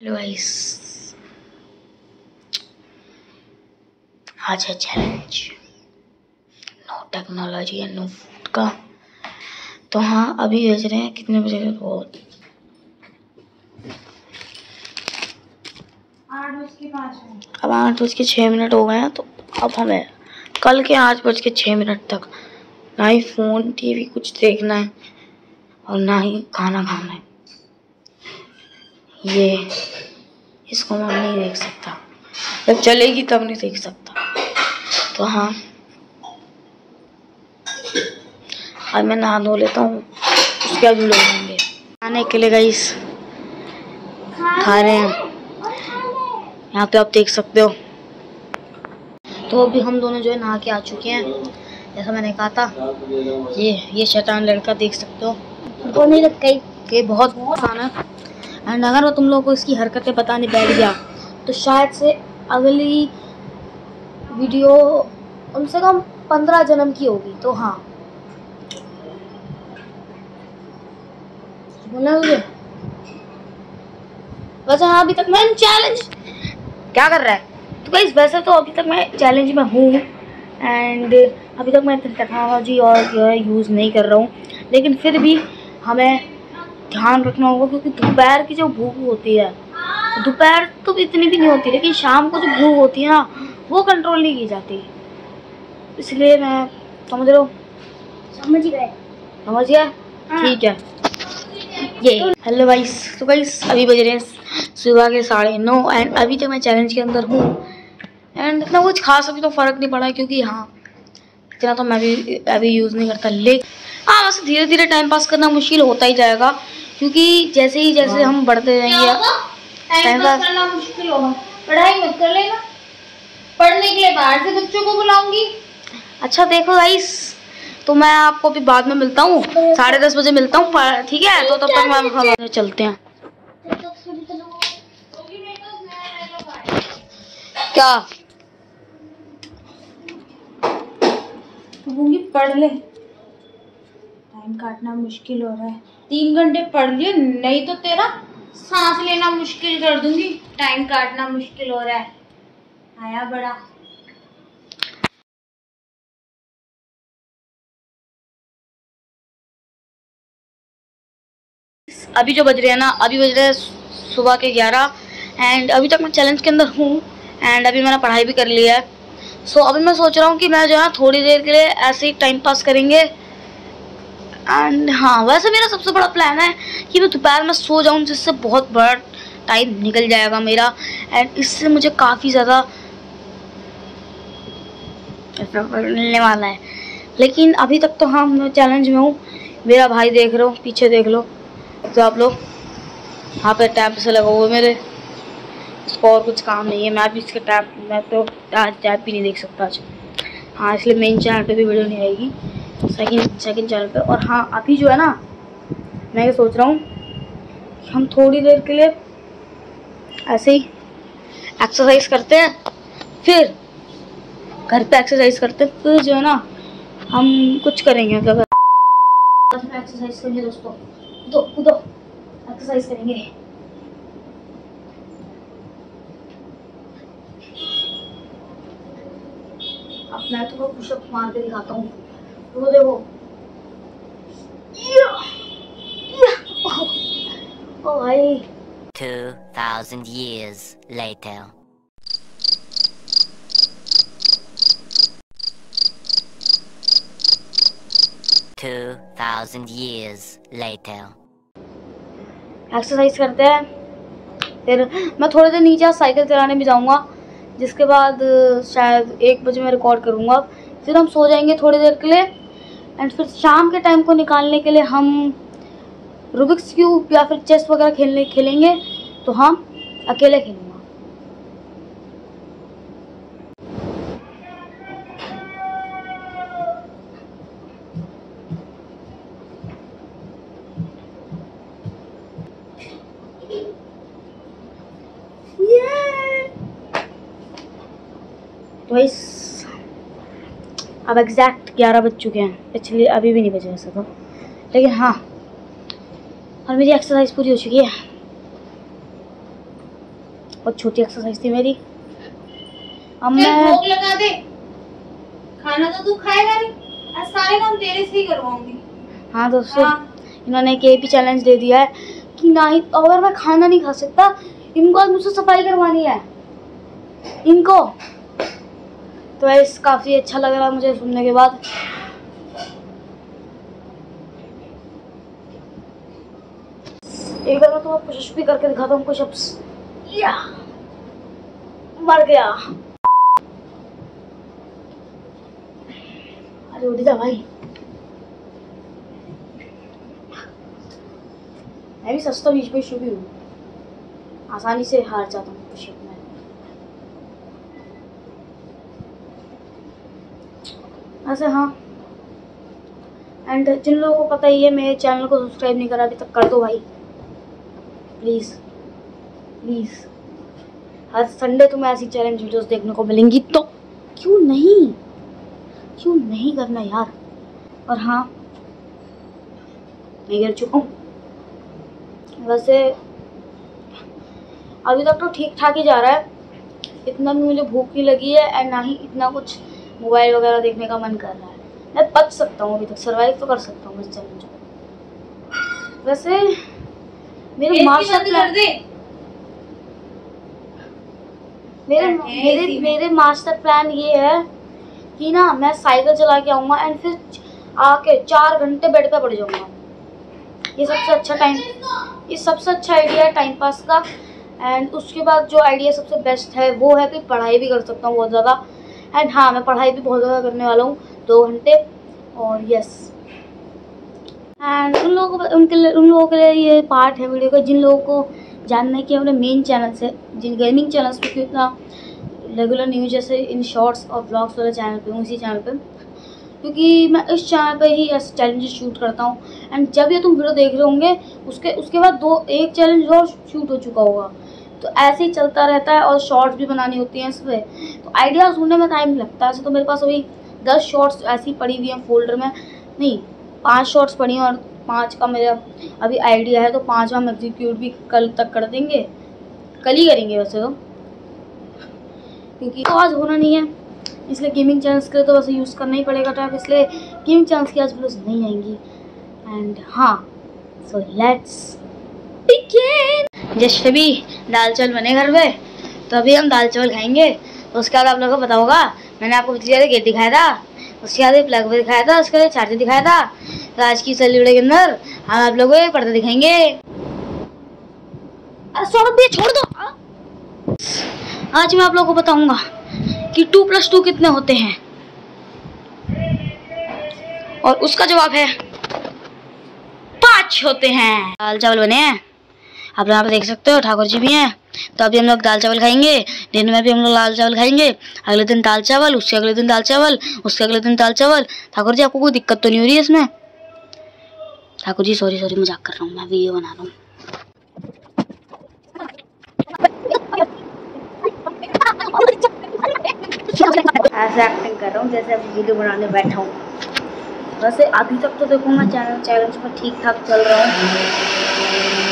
Hello guys आज है challenge no technology and no food का। तो हाँ अभी भेज रहे हैं। कितने बजे का बहुत अब आठ बज के छः मिनट हो गए हैं तो अब हमें कल के आठ बज के छः मिनट तक ना ही फ़ोन टीवी कुछ देखना है और ना ही खाना खाना है। ये इसको मैं नहीं देख सकता। जब चलेगी तब नहीं देख सकता। तो हाँ। आज मैं नहा धो लेता हूँ। उसके बाद वीडियो बनाएँगे खाने के लिए गई खा रहे हैं। यहाँ पे आप देख सकते हो। तो अभी हम दोनों जो है नहा के आ चुके हैं। जैसा मैंने कहा था ये ये शैतान लड़का देख सकते हो। नहीं लग गई। कि बहुत खाना एंड अगर वो तुम लोगों को इसकी हरकतें बताने बैठ गया तो शायद से अगली वीडियो कम से कम पंद्रह जन्म की होगी तो हाँ। तुझे? वैसे हाँ अभी तक मैं चैलेंज क्या कर रहा है? तो गाइस वैसे तो अभी तक मैं चैलेंज में हूँ एंड अभी तक मैं टेक्नोलॉजी और यूज़ नहीं कर रहा हूँ, लेकिन फिर भी हमें ध्यान रखना होगा क्योंकि दोपहर की जो भूख होती है दोपहर तो इतनी भी नहीं होती लेकिन शाम को जो भूख होती है ना वो कंट्रोल नहीं की जाती। इसलिए मैं समझ रहा समझ गए। समझ गया? ठीक है। ये हेलो गाइस तो गाइस अभी बज रहे हैं सुबह के साढ़े नौ एंड अभी तक मैं चैलेंज के अंदर हूँ। एंड इतना कुछ खास अभी तो फ़र्क नहीं पड़ा क्योंकि हाँ इतना तो मैं भी अभी यूज़ नहीं करता। लेकिन हाँ बस धीरे धीरे टाइम पास करना मुश्किल होता ही जाएगा क्योंकि जैसे ही जैसे हम बढ़ते जाएँगे टाइम पास करना मुश्किल होगा। पढ़ाई मत कर लेना। पढ़ने के लिए बाहर से बच्चों को बुलाऊँगी। अच्छा देखो गाइस तो मैं आपको अभी बाद में मिलता हूँ। साढ़े दस बजे मिलता हूँ ठीक है? तो तब तक मैं हम चलते हैं। क्या? पढ़ ले। टाइम काटना मुश्किल हो रहा है। तीन घंटे पढ़ लिए, नहीं तो तेरा सांस लेना मुश्किल कर दूँगी। टाइम काटना मुश्किल हो रहा है। आया बड़ा। अभी जो बज रहे हैं ना, अभी बज रहे हैं सुबह के ग्यारह एंड अभी तक मैं चैलेंज के अंदर हूँ एंड अभी मैंने पढ़ाई भी कर लिया है। सो अभी मैं सोच रहा हूँ कि मैं जो है थोड़ी देर के लिए ऐसे ही टाइम पास करेंगे एंड हाँ वैसे मेरा सबसे बड़ा प्लान है कि मैं दोपहर में सो जाऊँ, जिससे बहुत बड़ा टाइम निकल जाएगा मेरा। एंड इससे मुझे काफ़ी ज़्यादा मिलने वाला है। लेकिन अभी तक तो हाँ मैं चैलेंज में हूँ। मेरा भाई देख रहे हो, पीछे देख लो। तो आप लोग, यहाँ पे टैप से लगा हुआ मेरे। इसको और कुछ काम नहीं है। मैं भी इसके टैप मैं तो टैप भी नहीं देख सकता आज। हाँ इसलिए मेन चैनल पे भी वीडियो नहीं आएगी। सेकंड सेकंड चैनल पे। और हाँ अभी जो है ना, मैं ये सोच रहा हूँ हम थोड़ी देर के लिए ऐसे ही एक्सरसाइज करते हैं, फिर घर पे एक्सरसाइज करते हैं, फिर जो है ना, हम कुछ करेंगे मतलब एक्सरसाइज करेंगे दोस्तों। कूदो एक्सरसाइज करेंगे। मैं तुम्हें पुशअप मार के दिखाता हूँ। वो देखो या, या, ओ भाई 2,000 years later. Two thousand years later. Exercise करते हैं फिर मैं थोड़ी देर नीचे साइकिल चलाने भी जाऊँगा जिसके बाद शायद एक बजे मैं रिकॉर्ड करूँगा। फिर हम सो जाएँगे थोड़ी देर के लिए। एंड फिर शाम के टाइम को निकालने के लिए हम रूबिक्स क्यूब या फिर चेस वगैरह खेलने, खेलेंगे तो हम अकेले खेलूँगा। तो इस अब एग्जैक्ट ग्यारह बज चुके हैं। पिछले अभी भी नहीं बजे वैसे तो। लेकिन हाँ और मेरी एक्सरसाइज पूरी हो चुकी है। बहुत छोटी एक्सरसाइज थी मेरी। अब मैं लगा दे। खाना तो तू खाएगा नहीं। आज सारे काम तेरे से ही करवाऊँगी। हाँ दोस्तों हाँ। इन्होंने एक ये भी चैलेंज दे दिया है कि ना ही अगर मैं खाना नहीं खा सकता इनको आज मुझसे सफ़ाई करवानी है। इनको तो इस काफ़ी अच्छा लग रहा है मुझे सुनने के बाद। एक बार मैं तुम्हें पुशअप्स भी करके दिखाता हूँ पुशअप्स या। मर गया। अरे उठ जा भाई। मैं भी सस्ता बीच पे शुरू हूँ। आसानी से हार जाता हूँ पुशअप ऐसे हाँ। एंड जिन लोगों को पता ही है, मेरे चैनल को सब्सक्राइब नहीं करा, अभी तक कर दो भाई। प्लीज़ प्लीज़ हर संडे तुम्हें ऐसी चैलेंज वीडियोस देखने को मिलेंगी तो क्यों नहीं? क्यों नहीं करना यार? और हाँ मैं गिर चुका हूँ। वैसे, अभी तक तो ठीक ठाक ही जा रहा है। इतना भी मुझे भूख नहीं लगी है एंड ना ही इतना कुछ मोबाइल वगैरह देखने का मन कर रहा है। मैं बच सकता हूँ अभी तक सर्वाइव तो कर सकता हूँ इस चैलेंज को। वैसे मेरे मास्टर मेरे मेरे मेरे मास्टर प्लान ये है कि ना मैं साइकिल चला के आऊँगा एंड फिर आके चार घंटे बेड पे पड़ जाऊँगा। ये सबसे अच्छा टाइम ये सबसे अच्छा आइडिया है टाइम पास का। एंड उसके बाद जो आइडिया सबसे बेस्ट है वो है कि पढ़ाई भी कर सकता हूँ बहुत ज़्यादा। एंड हाँ मैं पढ़ाई भी बहुत ज़्यादा करने वाला हूँ, दो घंटे, और यस एंड उन लोगों को, उनके लिए, उन लोगों के लिए ये पार्ट है वीडियो का, जिन लोगों को जानना है कि अपने मेन चैनल से, जिन गेमिंग चैनल्स पर कितना रेगुलर न्यूज़ जैसे इन शॉर्ट्स और ब्लॉग्स वाले चैनल पे हूँ इसी चैनल पे। क्योंकि मैं इस चैनल पे ही ऐसे चैलेंजेस शूट करता हूँ। एंड जब ये तुम वीडियो देख रहे होंगे, उसके उसके बाद दो, एक चैलेंज और शूट हो चुका होगा। तो ऐसे ही चलता रहता है और शॉर्ट्स भी बनानी होती हैं इस पर तो आइडियाज़ ढूँढने में टाइम लगता है। ऐसे तो मेरे पास अभी दस शॉर्ट्स ऐसी पड़ी हुई हैं फोल्डर में। नहीं, पाँच शॉर्ट्स पड़ी हैं और पाँच का मेरा अभी आइडिया है तो पाँच हम एग्जीक्यूट भी कल तक कर देंगे। कल ही करेंगे वैसे तो। क्योंकि तो आज होना नहीं है। इसलिए गेमिंग चैनल्स के तो वैसे यूज़ करना ही पड़ेगा टैब इसलिए गेमिंग चैनल्स की आज वीडियोस नहीं आएँगी। एंड हाँ सो लेट्स बिगिन जैसे भी दाल चावल बने घर पे तो अभी हम दाल चावल खाएँगे। तो उसके बाद आप लोगों को पता होगा, मैंने आपको पिछली गेट दिखाया था। उसके बाद प्लग भी दिखाया था, उसके बाद चार्जर दिखाया था। तो आज की वीडियो के अंदर हम आप लोगों को पर्दा दिखाएँगे। अरे छोड़ दो? आज मैं आप लोगों को बताऊँगा कि टू प्लस टू कितने होते हैं। और उसका जवाब है, पाँच होते हैं। दाल चावल बने हैं। आप यहाँ पे देख सकते हो ठाकुर जी भी हैं। तो अभी हम लोग दाल चावल खाएँगे, दिन में भी हम लोग लाल चावल खाएँगे। अगले दिन दाल चावल, उसके अगले दिन दाल चावल, उसके अगले दिन दाल चावल। ठाकुर जी, आपको कोई दिक्कत तो नहीं हो रही है इसमें? ठाकुर जी सॉरी सॉरी मज़ाक कर रहा हूँ, मैं वीडियो बना रहा हूँ। ऐसे एक्टिंग कर रहा हूँ, जैसे अभी वीडियो बनाने बैठा हूँ। वैसे अभी तक तो देखो मैं चैनल चैलेंज पर ठीक ठाक चल रहा हूँ।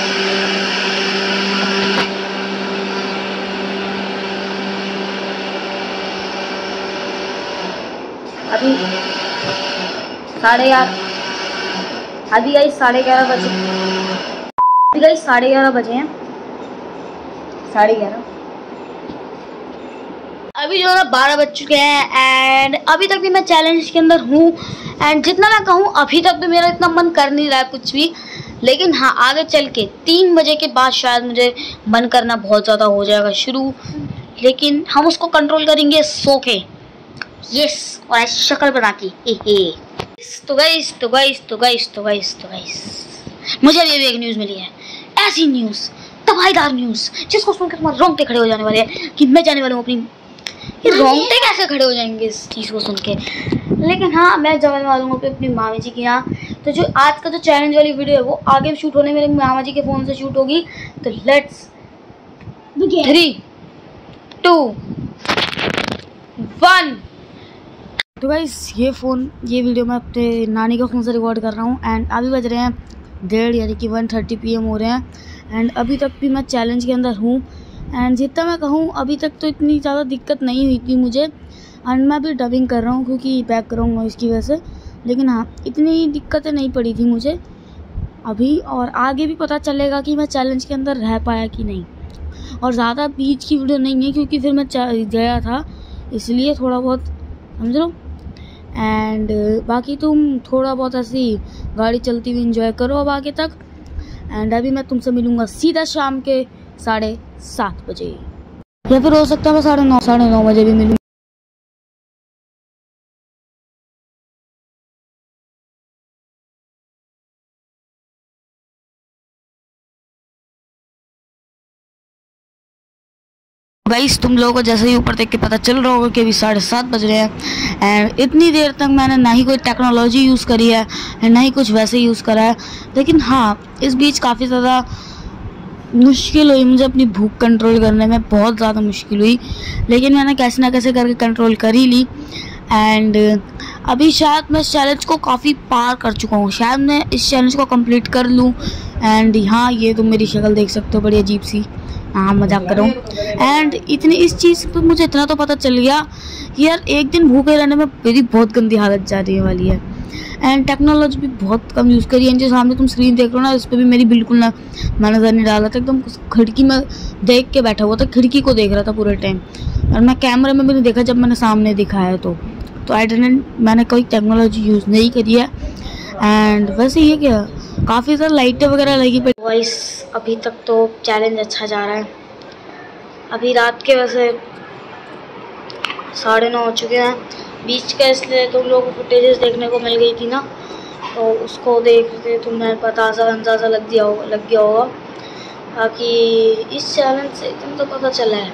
अभी साढ़े ग्यारह अभी आई साढ़े ग्यारह बजे। अभी गई साढ़े ग्यारह बजे हैं। साढ़े ग्यारह। अभी जो है बारह बज चुके हैं एंड अभी तक भी मैं चैलेंज के अंदर हूँ एंड जितना मैं कहूँ, अभी तक भी मेरा इतना मन कर नहीं रहा है कुछ भी। लेकिन हाँ आगे चल के तीन बजे के बाद शायद मुझे मन करना बहुत ज़्यादा हो जाएगा शुरू। लेकिन हम उसको कंट्रोल करेंगे, सो के। यस और ऐसी शक्ल बना के ए हे। तो गाइस तो गाइस तो गाइस तो गाइस तो गाइस मुझे अभी अभी एक न्यूज़ मिली है। ऐसी न्यूज़ तबाहीदार न्यूज़ जिसको सुनकर तुम्हारे रोंगटे खड़े हो जाने वाले हैं कि मैं जाने वाला हूँ अपनी ये रोंगटे कैसे खड़े हो जाएँगे इस चीज़ को सुन के लेकिन हाँ मैं जाने वाला हूँ अपनी मामी जी के यहाँ। तो जो आज का जो चैलेंज वाली वीडियो है वो आगे शूट होने मेरे मामा जी के फ़ोन से शूट होगी। तो लेट्स थ्री टू वन तो गाइस ये फ़ोन ये वीडियो मैं अपने नानी के फ़ोन से रिकॉर्ड कर रहा हूँ एंड अभी बज रहे हैं डेढ़, यानी कि वन थर्टी पी हो रहे हैं एंड अभी तक भी मैं चैलेंज के अंदर हूँ एंड जितना मैं कहूँ, अभी तक तो इतनी ज़्यादा दिक्कत नहीं हुई थी मुझे एंड मैं भी डबिंग कर रहा हूँ क्योंकि बैकग्राउंड नॉइज़ की वजह से लेकिन हाँ इतनी दिक्कतें नहीं पड़ी थी मुझे अभी और आगे भी पता चलेगा कि मैं चैलेंज के अंदर रह पाया कि नहीं और ज़्यादा बीच की वीडियो नहीं है क्योंकि फिर मैं गया था इसलिए थोड़ा बहुत, समझ लो एंड बाकी तुम थोड़ा बहुत ऐसी गाड़ी चलती हुई इंजॉय करो अब आगे तक। एंड अभी मैं तुमसे मिलूँगा सीधा शाम के साढ़े सात बजे। या फिर हो सकता है मैं साढ़े नौ साढ़े नौ बजे भी मिलूँ। गाइस, तुम लोगों को जैसे ही ऊपर देख के पता चल रहा होगा कि अभी साढ़े सात बज रहे हैं। एंड इतनी देर तक मैंने ना ही कोई टेक्नोलॉजी यूज़ करी है ना ही कुछ वैसे यूज़ करा है। लेकिन हाँ इस बीच काफ़ी ज़्यादा मुश्किल हुई मुझे अपनी भूख कंट्रोल करने में, बहुत ज़्यादा मुश्किल हुई। लेकिन मैंने कैसे ना कैसे करके कंट्रोल कर ही ली। एंड अभी शायद मैं इस चैलेंज को काफ़ी पार कर चुका हूँ। शायद मैं इस चैलेंज को कंप्लीट कर लूँ। एंड हाँ ये तुम मेरी शक्ल देख सकते हो, बड़ी अजीब सी। हाँ मज़ाक करो एंड इतनी इस चीज़ पर मुझे इतना तो पता चल गया कि यार, एक दिन भूखे रहने में मेरी बहुत गंदी हालत जा रही वाली है। एंड टेक्नोलॉजी भी बहुत कम यूज़ करी है। जो सामने तुम स्क्रीन देख रहे हो ना उस पर भी मेरी बिल्कुल ना, मैं नज़र नहीं डाला था। एकदम खिड़की में देख के बैठा हुआ था, खिड़की को देख रहा था पूरे टाइम और मैं कैमरे में भी नहीं देखा जब मैंने सामने दिखाया तो। तो आई डेंट मैंने कोई टेक्नोलॉजी यूज़ नहीं करी है। एंड वैसे ये क्या? काफ़ी ज़्यादा लाइटें वगैरह लगी पड़ी। वॉइस अभी तक तो चैलेंज अच्छा जा रहा है। अभी रात के वैसे साढ़े नौ हो चुके हैं। बीच का इसलिए तुम लोग को फुटेजेस देखने को मिल गई थी ना तो उसको देखते तुम्हें पता सा, अंदाज़ा लग दिया होगा, लग गया होगा बाकी इस चैलेंज से एकदम तो पता चला है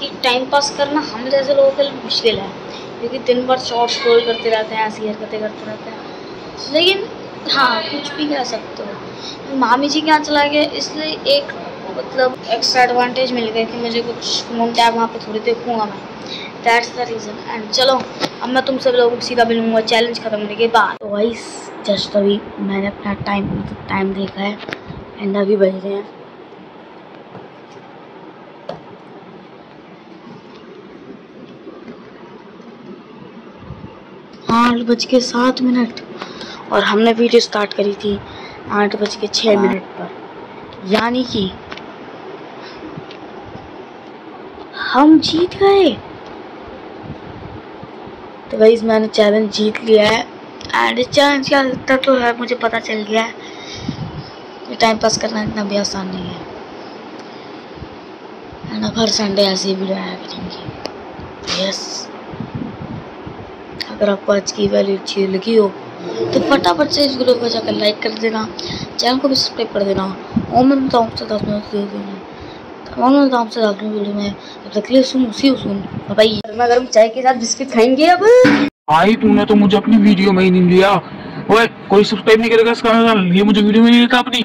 कि टाइम पास करना हम जैसे लोगों के लिए मुश्किल है। क्योंकि दिन भर शॉर्ट स्क्रोल करते रहते हैं, ऐसी हरकतें करते रहते हैं। लेकिन हाँ कुछ भी कह सकते हो। मामी जी के यहाँ चला गया, इसलिए एक मतलब एक्स्ट्रा एडवांटेज मिल गया कि मुझे कुछ फ़ोन टैब वहाँ पे थोड़ी देखूँगा मैं। दैट्स द रीज़न एंड चलो, अब मैं तुम सब लोगों को सीधा मिलूँगा चैलेंज खत्म होने के बाद। तो जस्ट अभी मैंने अपना टाइम मतलब टाइम देखा है एंड अभी बज रहे हैं। आठ बज के सात मिनट। और हमने वीडियो स्टार्ट करी थी आठ बज के छः मिनट पर। यानी कि हम जीत गए। तो वही मैंने चैलेंज जीत लिया है। एंड चैलेंज का तक तो है मुझे पता चल गया है। टाइम पास करना इतना भी आसान नहीं है। एंड अब हर संडे ऐसी वीडियो आया करेंगे। यस अगर आपको आज की वैल्यू अच्छी लगी हो तो फटाफट से इस वीडियो को जाकर लाइक कर देना चैनल को भी सब्सक्राइब कर देना, और मैं बताऊँ आपसे दस मिनट और मैं। बताऊँ आपसे दस मिनट वीडियो में, तब तक लिए सुन, उसी सुन। भाई गर्मा गर्म चाय के साथ बिस्किट खाएँगे अब। आई तूने तो मुझे अपनी वीडियो में ही नहीं लिया। ओए, कोई सब्सक्राइब नहीं करेगा इसका ये मुझे वीडियो में नहीं लेता अपनी।